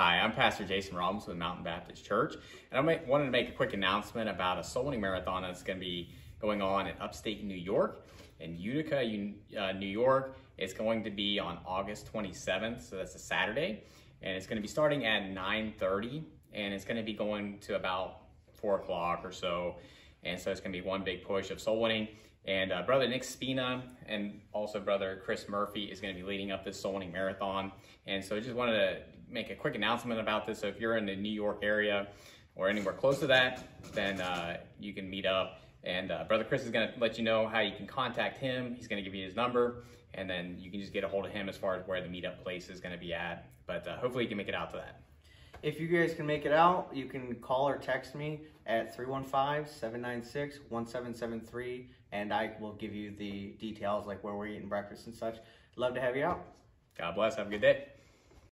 Hi, I'm Pastor Jason Robbins with Mountain Baptist Church, and I wanted to make a quick announcement about a soul winning marathon that's going to be going on in upstate New York, in Utica, uh, New York. It's going to be on August 27th, so that's a Saturday, and it's going to be starting at 9:30, and it's going to be going to about four o'clock or so, and so it's going to be one big push of soul winning. And uh, brother Nick Spina and also brother Chris Murphy is going to be leading up this soul winning marathon. And so I just wanted to make a quick announcement about this. So if you're in the New York area or anywhere close to that, then uh, you can meet up. And uh, brother Chris is going to let you know how you can contact him. He's going to give you his number, and then you can just get a hold of him as far as where the meetup place is going to be at. But uh, hopefully you can make it out to that. If you guys can make it out, you can call or text me at 315-796-1773 and I will give you the details like where we're eating breakfast and such. Love to have you out. God bless. Have a good day.